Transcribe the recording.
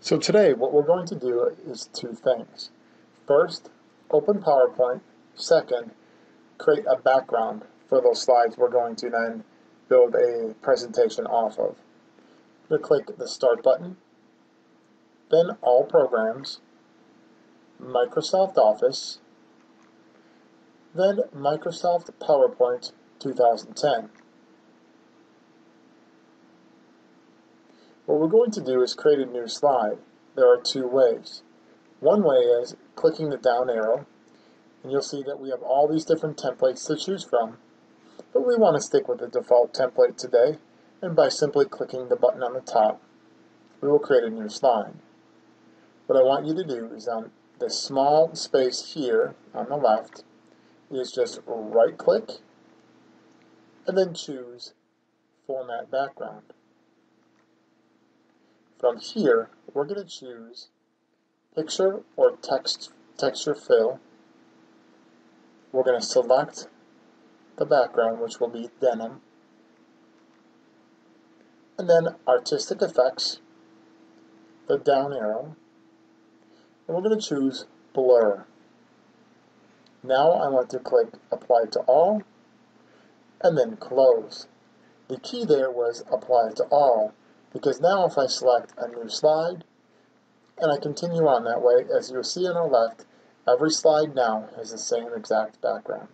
So today what we're going to do is two things. First, open PowerPoint. Second, create a background for those slides we're going to then build a presentation off of. You click the Start button, then All Programs, Microsoft Office, then Microsoft PowerPoint 2010. What we're going to do is create a new slide. There are two ways. One way is clicking the down arrow, and you'll see that we have all these different templates to choose from, but we want to stick with the default template today, and by simply clicking the button on the top, we will create a new slide. What I want you to do is on this small space here on the left, is just right click, and then choose Format Background. From here, we're going to choose Picture or text Texture Fill. We're going to select the background, which will be denim. And then Artistic Effects, the down arrow. And we're going to choose Blur. Now I want to click Apply to All, and then Close. The key there was Apply to All, because now if I select a new slide, and I continue on that way, as you'll see on our left, every slide now has the same exact background.